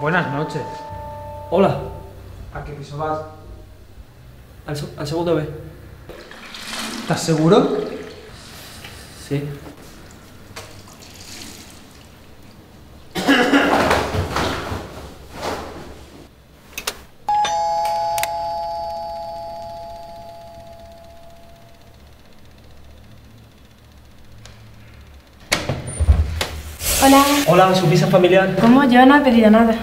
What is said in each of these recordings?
Buenas noches. Hola, ¿A qué piso vas? al, al segundo B. ¿Estás seguro? Sí. Hola. Hola, ¿su piso familiar? ¿Cómo? Yo no he pedido nada.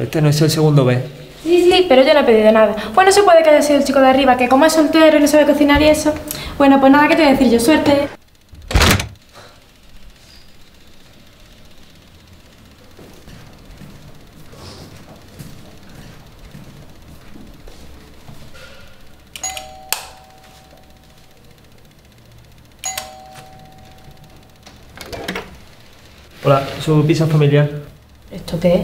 Este no es el segundo B. Sí, sí, pero yo no he pedido nada. Bueno, se puede que haya sido el chico de arriba, que como es soltero y no sabe cocinar y eso. Bueno, pues nada, ¿qué te voy a decir yo? Suerte. Hola, ¿su pizza familiar? ¿Esto qué es?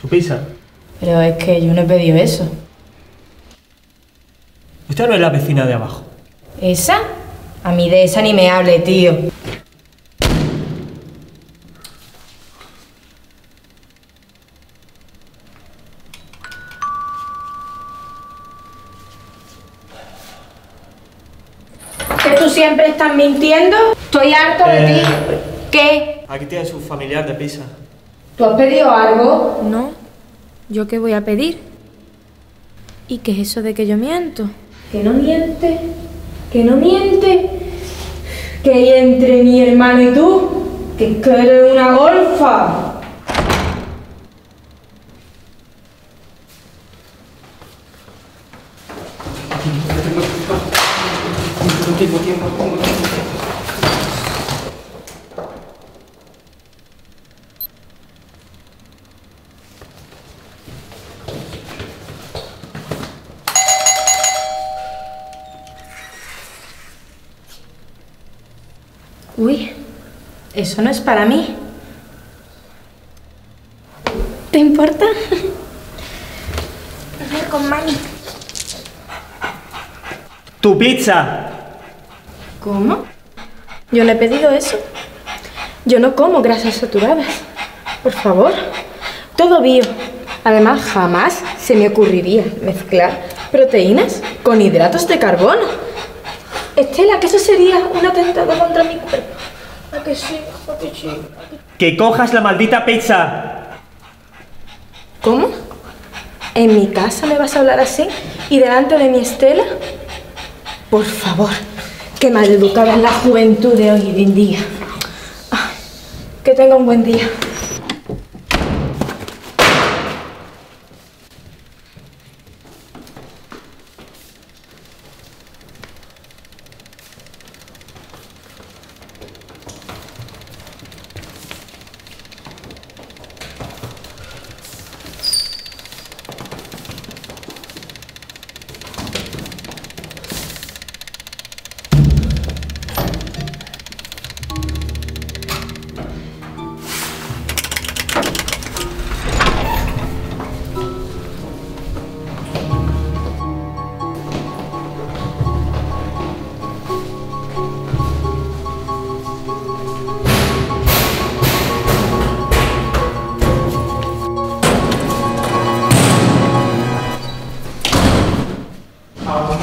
¿Su pizza? Pero es que yo no he pedido eso. Usted no es la vecina de abajo. ¿Esa? A mí de esa ni me hable, tío. ¿Que tú siempre estás mintiendo? Estoy harto de Eh. ti. ¿Qué? Aquí tiene su familiar de pizza. ¿Tú has pedido algo? No. ¿Yo qué voy a pedir? ¿Y qué es eso de que yo miento? Que no miente. Que no miente. Que hay entre mi hermano y tú. Que es que eres una golfa. Uy, eso no es para mí. ¿Te importa? A ver, con mami. ¡Tu pizza! ¿Cómo? Yo no he pedido eso. Yo no como grasas saturadas. Por favor. Todo bio. Además, jamás se me ocurriría mezclar proteínas con hidratos de carbono. Estela, que eso sería un atentado contra mi cuerpo. ¿A que sí? ¿A que sí? ¡Que cojas la maldita pizza! ¿Cómo? ¿En mi casa me vas a hablar así? ¿Y delante de mi Estela? Por favor, qué maleducada es la juventud de hoy en día. Ay, que tenga un buen día.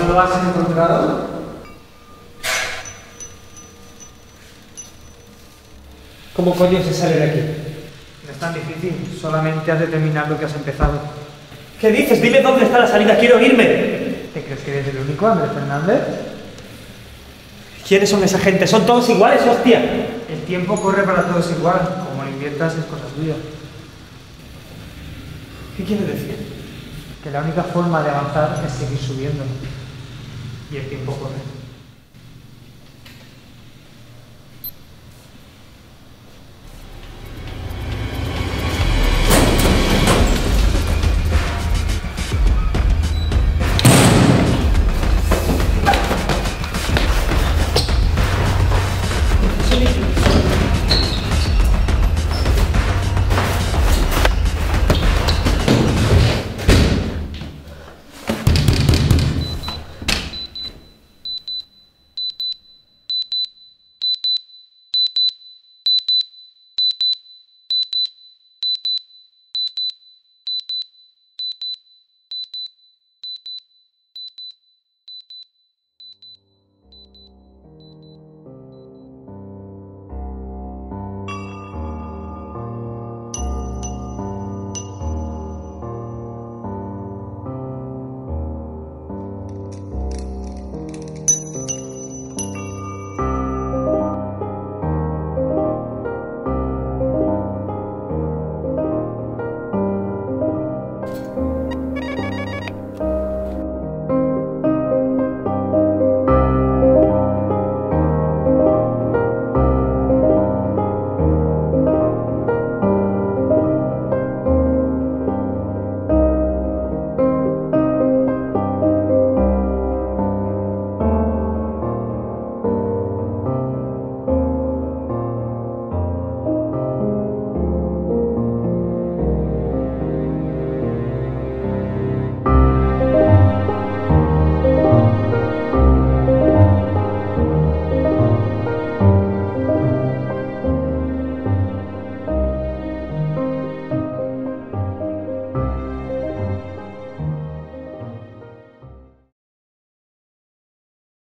No lo has encontrado? ¿Cómo coño se sale de aquí? No es tan difícil, solamente has de terminar lo que has empezado. ¿Qué dices? Dime dónde está la salida, quiero irme. ¿Te crees que eres el único, Andrés Fernández? ¿Quiénes son esa gente? ¿Son todos iguales, hostia? El tiempo corre para todos igual, como lo inviertas es cosa tuya. ¿Qué quiere decir? Que la única forma de avanzar es seguir subiendo. Y el tiempo corre.